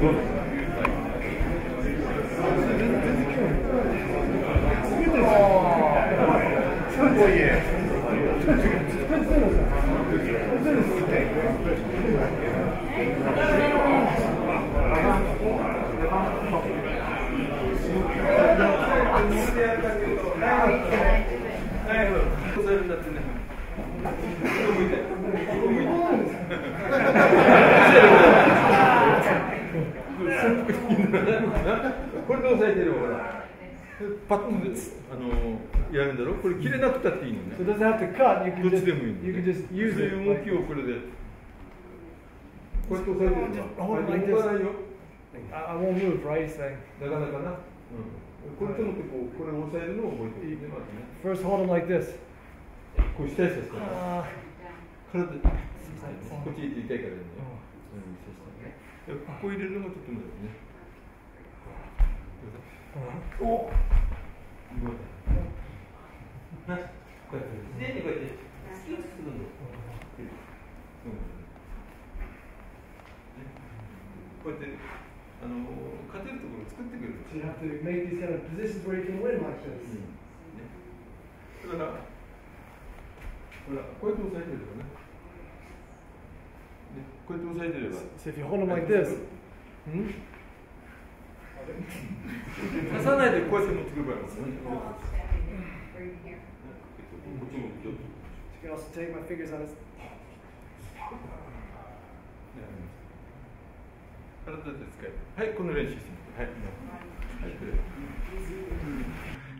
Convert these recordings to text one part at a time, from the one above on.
すごいね。これで押さえてるほら。パッとあのやるんだろ？これ切れなくたっていいのね。So cut. You どっちでもいいの you can just そう.動きをこれで。こうやって押さえてるんだ Hold it like 動かない this. よ I, won't move, right? なかなかな、うん、これと思ってこうこれを押さえるのを覚えておいてねまずね。First, hold like this. こう下やさすか？ら Uh, 体こっち痛いからね、うん、下下ねここ入れるのがとってもいいねおっこうやって自然にこうやってスキッするの、うんこうやってあの勝てるところを作ってくれる so you have to make these kind of positions where you can win like this. だから、ほら、こうやって押さえてればね。ねこうやって押さえてれば。 So if you hold him like this, うん刺さないでこうやって持ってくればいいのね。こっちもちょっと you can also take my fingers on his. 体で使える。はい、この練習してみて。はい。はい、これ。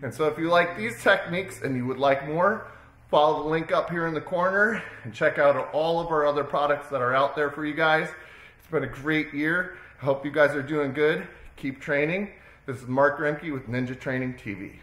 And so if you like these techniques and you would like more, follow the link up here in the corner and check out all of our other products that are out there for you guys. It's been a great year. I hope you guys are doing good. Keep training. This is Mark Remke with Ninja Training TV.